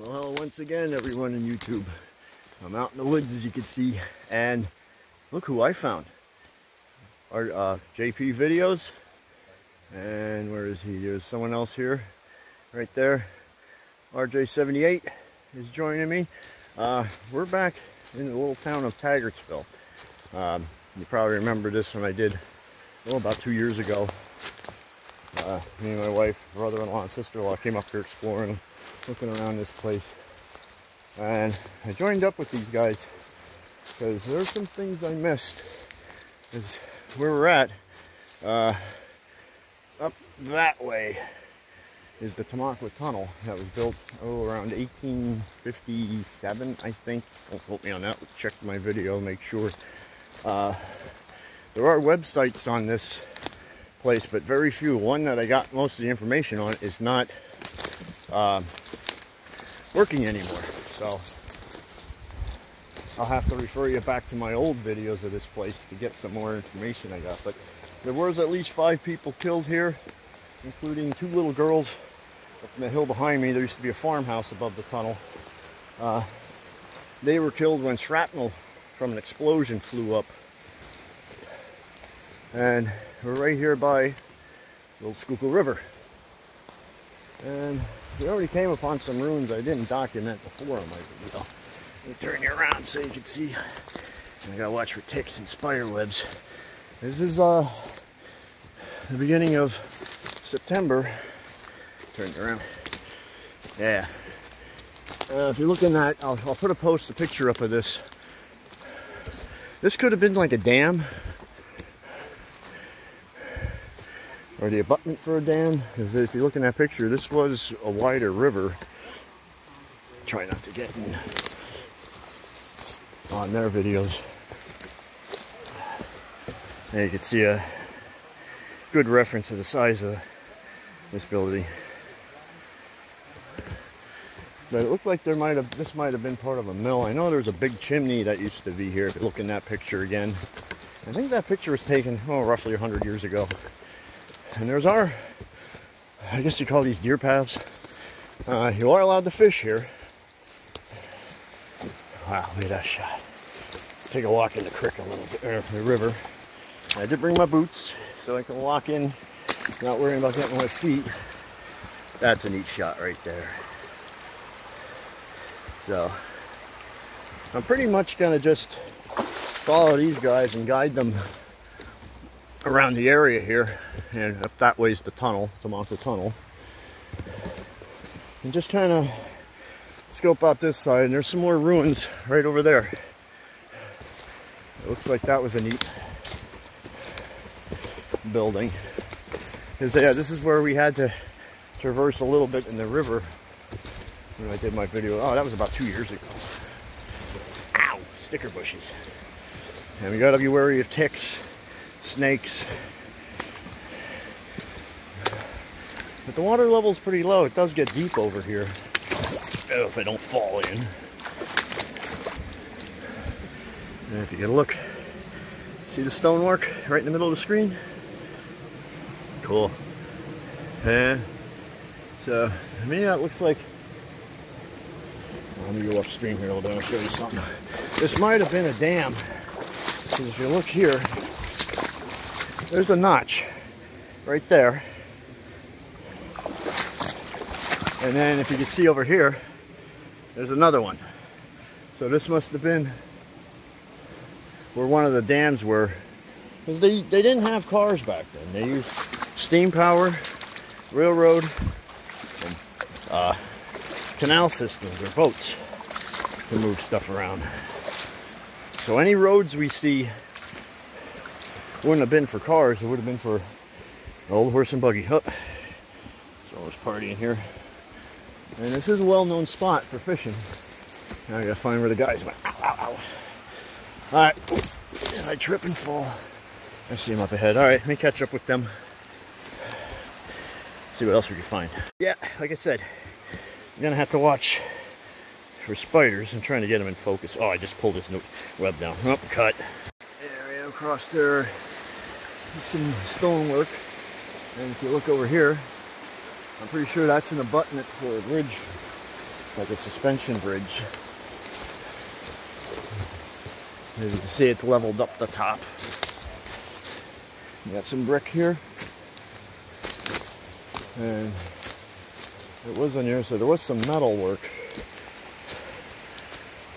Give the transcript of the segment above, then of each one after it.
Well, hello once again, everyone in YouTube. I'm out in the woods, as you can see, and look who I found. Our uh, JP Videos, and where is he? There's someone else here, right there. RJ78 is joining me. Uh, we're back in the little town of Taggartsville. Um, you probably remember this when I did, oh, about two years ago. Uh, me and my wife, brother-in-law, and sister-in-law came up here exploring, looking around this place. And I joined up with these guys because there's some things I missed. Is where we're at, uh, up that way is the Tamaqua Tunnel that was built, oh, around 1857, I think. Don't quote me on that. Check my video, make sure. Uh, there are websites on this place, but very few. One that I got most of the information on is not uh, working anymore. So I'll have to refer you back to my old videos of this place to get some more information I got. But there was at least five people killed here, including two little girls up in the hill behind me. There used to be a farmhouse above the tunnel. Uh, they were killed when shrapnel from an explosion flew up. And we're right here by Little Schuylkill River. And we already came upon some ruins I didn't document before on my video. Let me turn you around so you can see. I gotta watch for ticks and spider webs. This is uh, the beginning of September. Turn it around. Yeah. Uh, if you look in that, I'll, I'll put a post, a picture up of this. This could have been like a dam. Or the abutment for a dam. Because if you look in that picture, this was a wider river. Try not to get in on their videos. And you can see a good reference of the size of this building. But it looked like there might have, this might have been part of a mill. I know there's a big chimney that used to be here. If you look in that picture again. I think that picture was taken, oh, roughly 100 years ago. And there's our, I guess you call these deer paths. Uh, you are allowed to fish here. Wow, look at that shot. Let's take a walk in the creek a little bit, or the river. I did bring my boots so I can walk in, not worrying about getting my feet. That's a neat shot right there. So, I'm pretty much gonna just follow these guys and guide them around the area here. And up that way is the tunnel, the Tamaqua Tunnel. And just kind of scope out this side. And there's some more ruins right over there. It looks like that was a neat building. Because yeah, this is where we had to traverse a little bit in the river when I did my video. Oh, that was about two years ago. Ow, sticker bushes. And we gotta be wary of ticks, snakes. But the water level is pretty low. It does get deep over here. Oh, if I don't fall in. And if you get a look, see the stonework right in the middle of the screen? Cool. And so, I mean, that looks like let me go upstream here a little bit. I'll show you something. This might have been a dam. Because if you look here, there's a notch right there. And then if you can see over here, there's another one. So this must have been where one of the dams were. They, they didn't have cars back then. They used steam power, railroad, and uh, canal systems or boats to move stuff around. So any roads we see wouldn't have been for cars, it would have been for an old horse and buggy. Oh, so there's party in here. And this is a well-known spot for fishing. Now I gotta find where the guys went. Ow, ow, ow. All right, I trip and fall. I see them up ahead. All right, let me catch up with them. See what else we can find. Yeah, like I said, you're gonna have to watch for spiders. I'm trying to get them in focus. Oh, I just pulled this web down. Oh, cut. Area across there. Some stonework. And if you look over here, I'm pretty sure that's an abutment for a bridge like a suspension bridge. As you can see, it's leveled up the top. You got some brick here. And it was on here, so there was some metal work.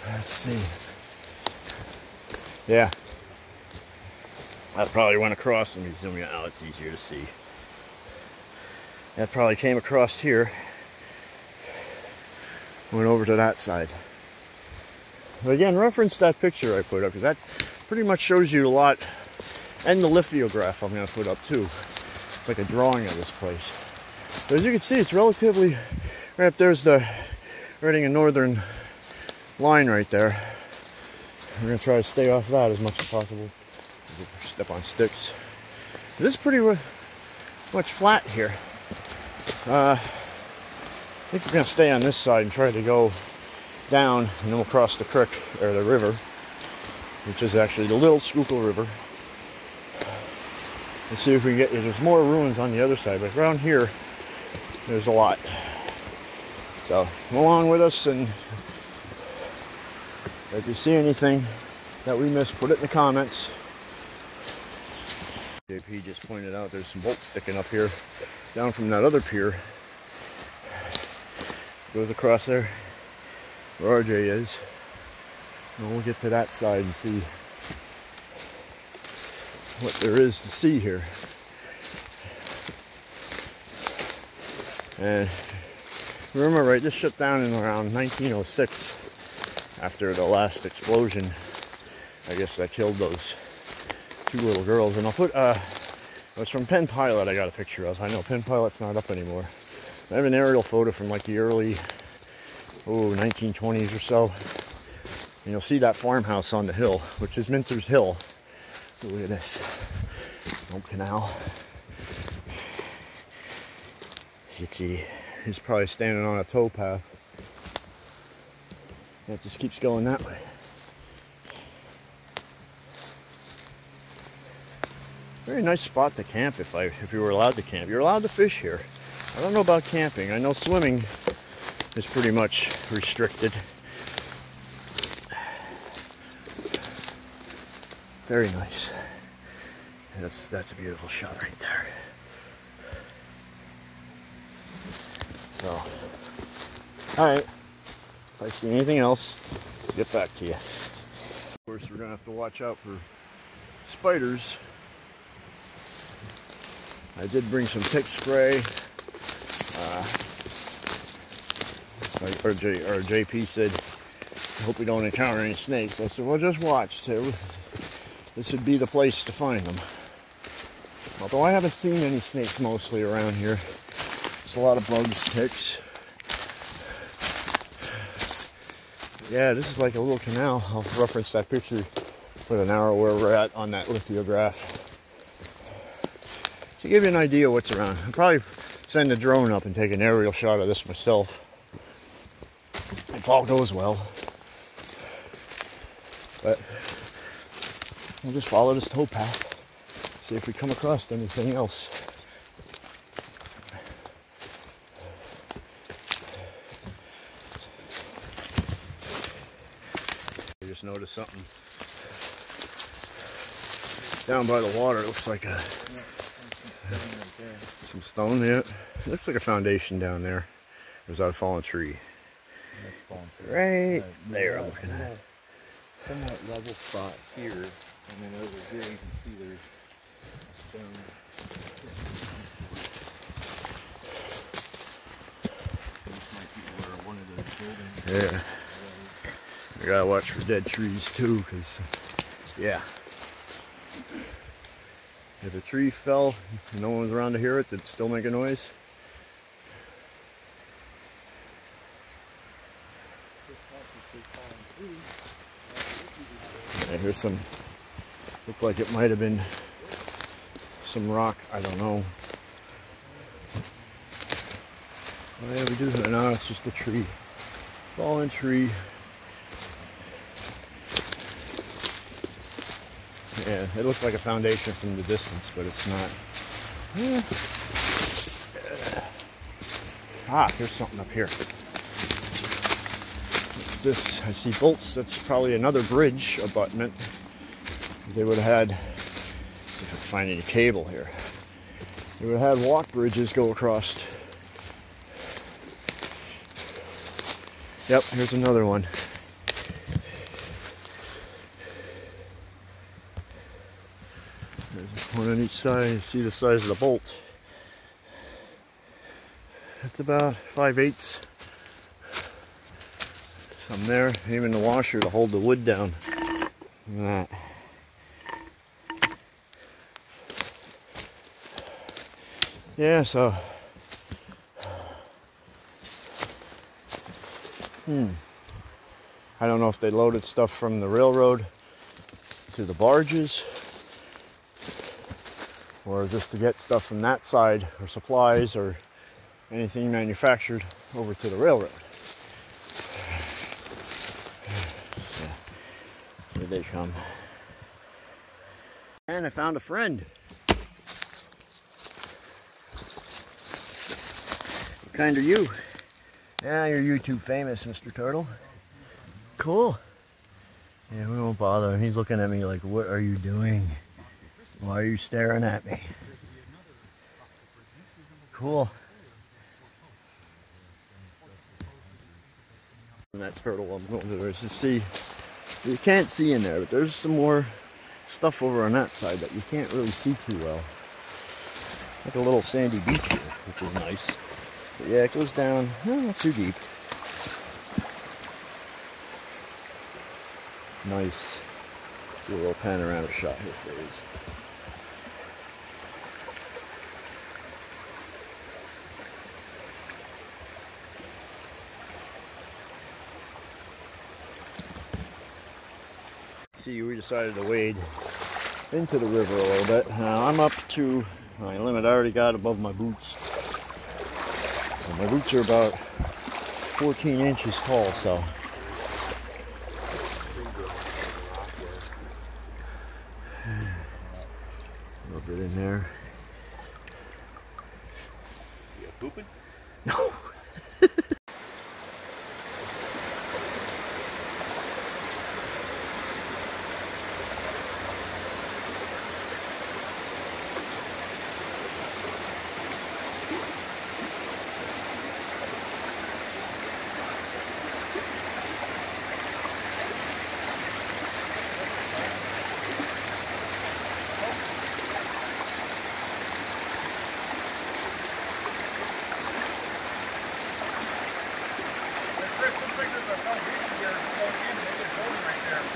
Let's see. Yeah. That probably went across. Let me zoom you out, it's easier to see. That probably came across here. Went over to that side. But again, reference that picture I put up, because that pretty much shows you a lot. And the lithograph I'm going to put up too. It's like a drawing of this place. But as you can see, it's relatively, right up there's the, Reading and Northern line right there. We're going to try to stay off that as much as possible. Step on sticks. It is pretty much flat here. Uh, I think we're going to stay on this side and try to go down and then we'll cross the creek or the river which is actually the Little Schuylkill River and see if we get there's more ruins on the other side but around here there's a lot so come along with us and if you see anything that we missed put it in the comments JP just pointed out there's some bolts sticking up here down from that other pier. Goes across there where RJ is. And we'll get to that side and see what there is to see here. And remember right this shut down in around 1906 after the last explosion. I guess that killed those two little girls and I'll put uh it was from Penn Pilot I got a picture of. I know Penn Pilot's not up anymore. I have an aerial photo from like the early oh 1920s or so. And you'll see that farmhouse on the hill which is Minter's Hill. Look at this. Old canal. You see he's probably standing on a towpath it just keeps going that way very nice spot to camp if I if you were allowed to camp you're allowed to fish here I don't know about camping I know swimming is pretty much restricted very nice that's that's a beautiful shot right there So, all right. If I see anything else, I'll get back to you. Of course, we're gonna have to watch out for spiders. I did bring some tick spray. Uh, like or, J, or JP said, I hope we don't encounter any snakes. I said, well, just watch. Too. This would be the place to find them. Although I haven't seen any snakes mostly around here It's a lot of bugs, ticks. Yeah, this is like a little canal. I'll reference that picture with an arrow where we're at on that lithograph. To give you an idea what's around. I'll probably send a drone up and take an aerial shot of this myself. If all goes well. But we'll just follow this towpath. See if we come across anything else. I just noticed something down by the water. It looks like a some stone there. It looks like a foundation down there. There's a fallen tree. Right there, I'm looking at. Somewhat level spot here, and then over here you can see there's stone. Yeah. I gotta watch for dead trees too, because, yeah. If a tree fell and no one was around to hear it, it'd still make a noise? Yeah, here's some, look like it might have been some rock, I don't know. Oh yeah, we do, no, uh, it's just a tree. Fallen tree. Yeah, it looks like a foundation from the distance, but it's not. Ah, here's something up here. It's this? I see bolts. That's probably another bridge abutment. They would have had, see if I can find any cable here. They would have had walk bridges go across. Yep, here's another one. There's one on each side. You see the size of the bolt. It's about 5 eighths. Some there, even the washer to hold the wood down. that. Yeah, so. Hmm. I don't know if they loaded stuff from the railroad to the barges or just to get stuff from that side or supplies or anything manufactured over to the railroad. Here they come. And I found a friend. What kind are you? Yeah, you're YouTube famous, Mr. Turtle. Cool. Yeah, we won't bother him. He's looking at me like, what are you doing? Why are you staring at me? Cool. And that turtle I'm going to there's to see. You can't see in there, but there's some more stuff over on that side that you can't really see too well. Like a little sandy beach here, which is nice. But yeah, it goes down, not too deep. Nice. See a little panoramic shot here for you. See, we decided to wade into the river a little bit. Now I'm up to my limit I already got above my boots. And my boots are about 14 inches tall, so.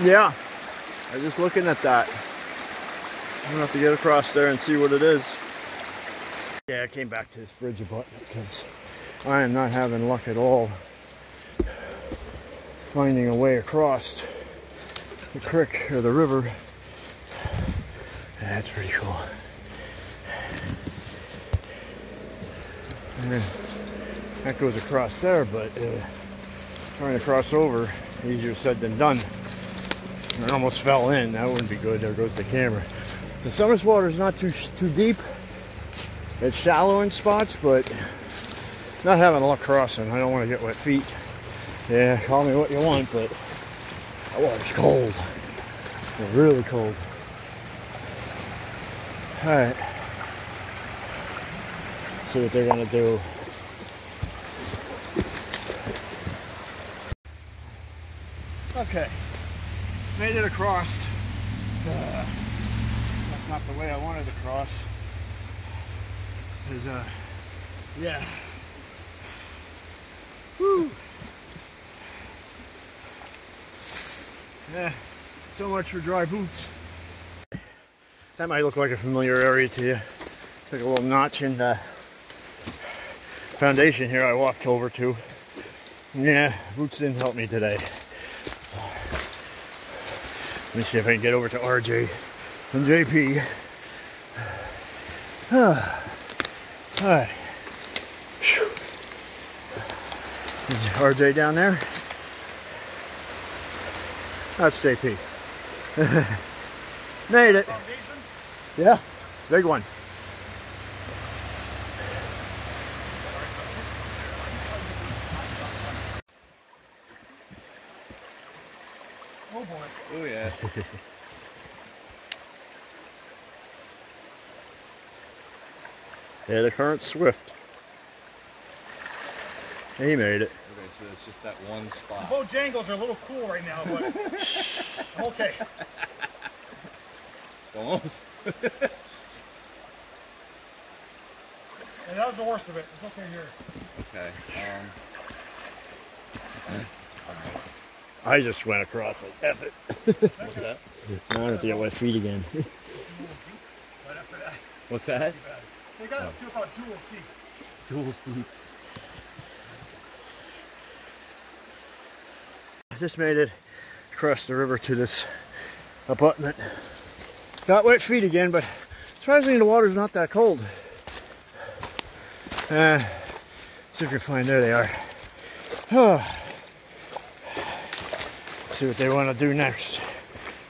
Yeah. I'm just looking at that. I'm gonna have to get across there and see what it is. Yeah, I came back to this bridge abutment because I am not having luck at all finding a way across the creek or the river. That's pretty cool. Yeah, that goes across there, but uh, trying to cross over, easier said than done. I almost fell in. That wouldn't be good. There goes the camera. The Summers water is not too too deep. It's shallow in spots, but not having a luck crossing. I don't want to get wet feet. Yeah, call me what you want, but that water's cold. It's really cold. All right. See what they're gonna do. Okay made it across. Uh, that's not the way I wanted to cross. Cause, uh, yeah. Woo. Yeah, so much for dry boots. That might look like a familiar area to you. Took a little notch in the foundation here I walked over to. Yeah, boots didn't help me today. Let me see if I can get over to RJ and JP. Alright. RJ down there. That's JP. Made it. Yeah, big one. Oh yeah. Yeah, the current's swift. He made it. Okay, so it's just that one The spot. Bojangles are a little cool right now, but I'm okay. Go on. And that was the worst of it. It's okay here. Okay. Um, I just went across like F it. what's that? I don't have to get wet feet again. Right after that. What's that? So you got up to about Jewel's Peak. Jules Peak. I just made it across the river to this abutment. Got wet feet again, but surprisingly the water's not that cold. Uh, see if we can find, there they are. see what they want to do next.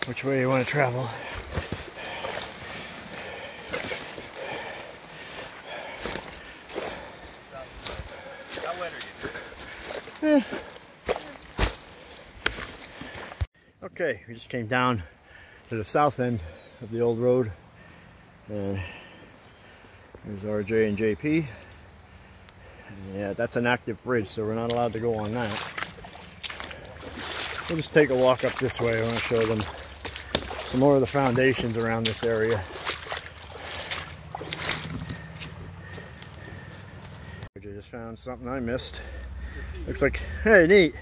Which way you want to travel. How wet are you? Okay, we just came down to the south end of the old road. And there's RJ and JP. Yeah, that's an active bridge, so we're not allowed to go on that. We'll just take a walk up this way. I want to show them some more of the foundations around this area. I just found something I missed. Looks like, hey, neat.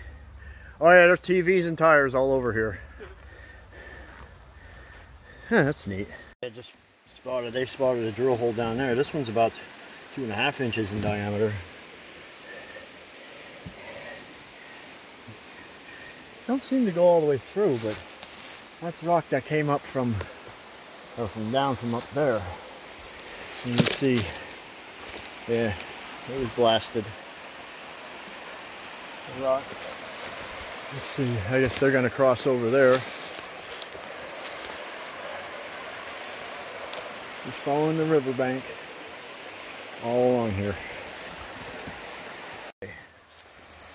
Oh yeah, there's TVs and tires all over here. Huh, that's neat. I just spotted, they spotted a drill hole down there. This one's about two and a half inches in diameter. Don't seem to go all the way through, but that's rock that came up from, or from down from up there. You see, yeah, it was blasted. The rock. Let's see, I guess they're gonna cross over there. Just following the riverbank all along here.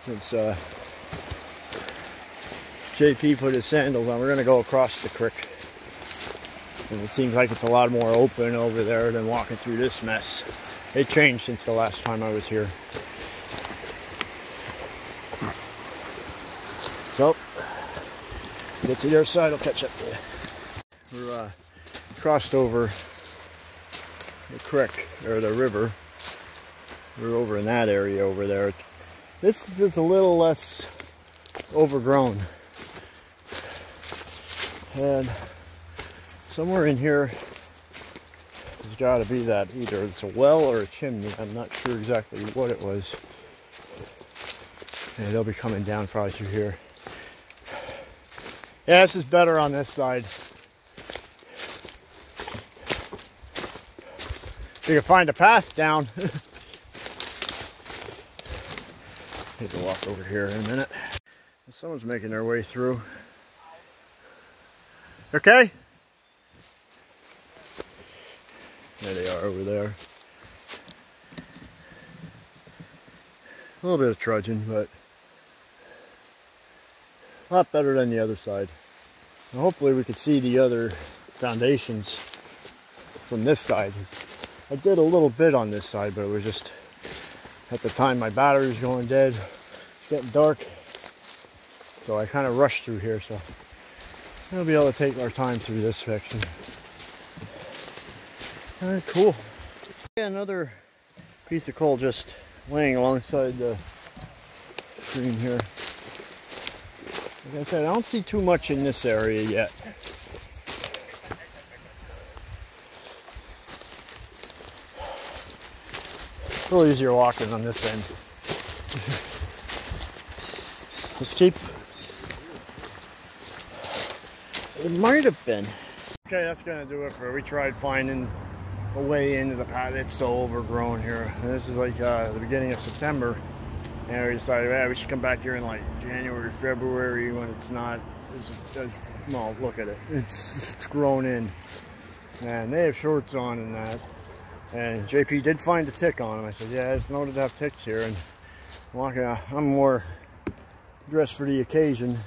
Since uh, JP put his sandals on, we're gonna go across the creek. And it seems like it's a lot more open over there than walking through this mess. It changed since the last time I was here. So, get to the other side, I'll catch up to you. We're uh, crossed over creek, or the river. We're over in that area over there. This is just a little less overgrown. And somewhere in here there's got to be that either it's a well or a chimney. I'm not sure exactly what it was. And they'll be coming down probably through here. Yeah, this is better on this side. You can find a path down. Need to walk over here in a minute. Someone's making their way through. Okay? There they are over there. A little bit of trudging, but a lot better than the other side. Hopefully we can see the other foundations from this side. I did a little bit on this side, but it was just at the time my battery was going dead. It's getting dark. So I kind of rushed through here, so we'll be able to take our time through this section. Alright, cool. Yeah, another piece of coal just laying alongside the stream here. Like I said, I don't see too much in this area yet. A little easier walking on this end. Let's keep. It might have been. Okay, that's gonna do it for. We tried finding a way into the path. It's so overgrown here. And this is like uh, the beginning of September, and we decided, yeah, we should come back here in like January, February when it's not. It's, it's, well, look at it. It's it's grown in, and they have shorts on and that. And JP did find a tick on him. I said, yeah, it's noted to have ticks here. And I'm, I'm more dressed for the occasion.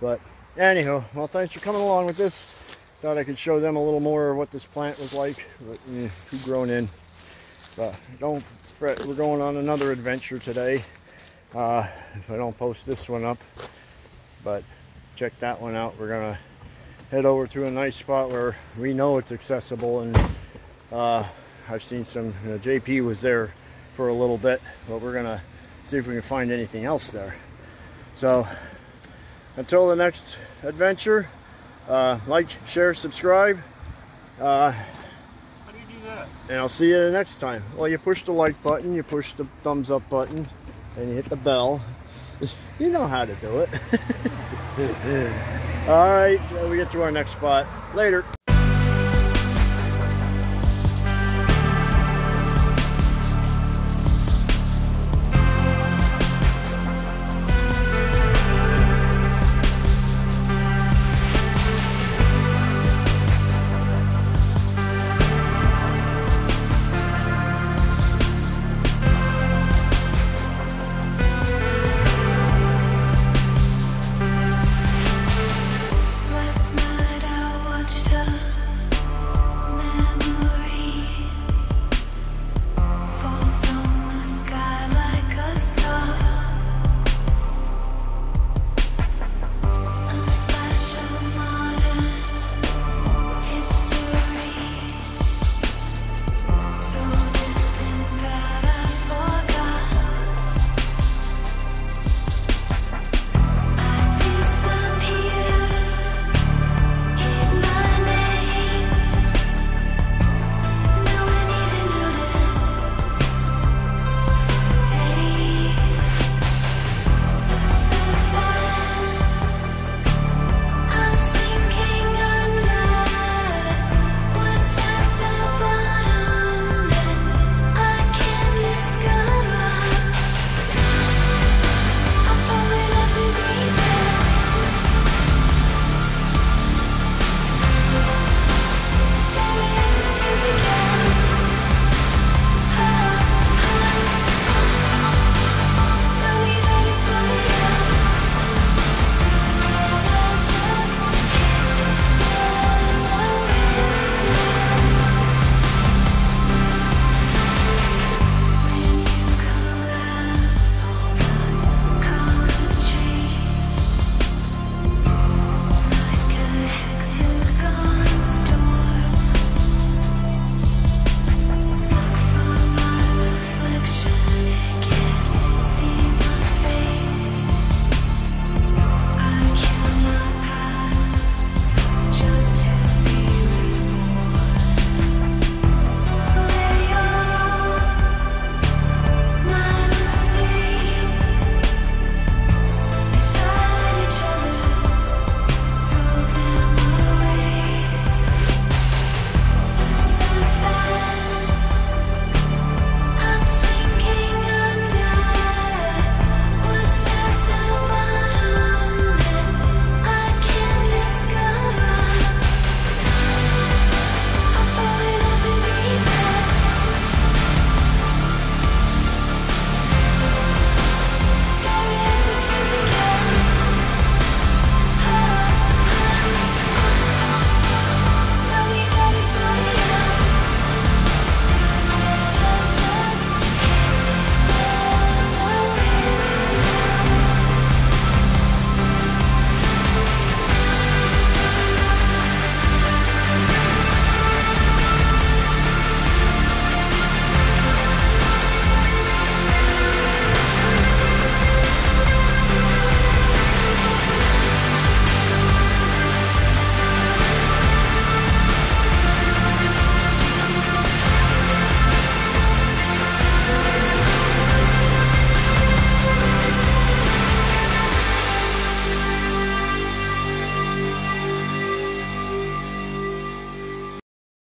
But anyhow, well, thanks for coming along with this. Thought I could show them a little more of what this plant was like, but eh, too grown in. But don't fret, we're going on another adventure today. Uh, if I don't post this one up, but check that one out. We're gonna head over to a nice spot where we know it's accessible and uh, I've seen some, you know, JP was there for a little bit, but we're gonna see if we can find anything else there. So until the next adventure, uh, like, share, subscribe. Uh, How do you do that? and I'll see you the next time. Well, you push the like button, you push the thumbs up button, and you hit the bell. You know how to do it. All right, we get to our next spot. Later.